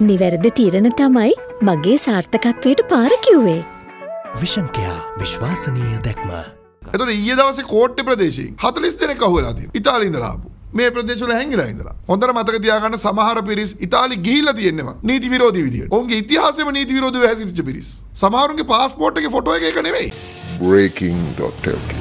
නිවැරදි තීරණ තමයි මගේ සාර්ථකත්වයට පාරකිව්වේ. විෂන්කයා විශ්වාසනීය දැක්ම. එතකොට ඊයේ දවසේ කෝට්ටේ ප්‍රදේශයෙන් 40 දෙනෙක් අහුවෙලා තියෙනවා. ඉතාලියෙන් ඉඳලා ආපු. මේ ප්‍රදේශවල හැංගිලා ඉඳලා. හොඳට මතක තියාගන්න සමහර පිරිස් ඉතාලි ගිහිල්ලා තියෙනවා. නීති විරෝධී විදියට. ඔවුන්ගේ ඉතිහාසෙම නීති විරෝධීව හැසිරිච්ච පිරිස්. සමහරුන්ගේ පාස්පෝර්ට් එකේ ෆොටෝ එක එක නෙවෙයි. breaking.lk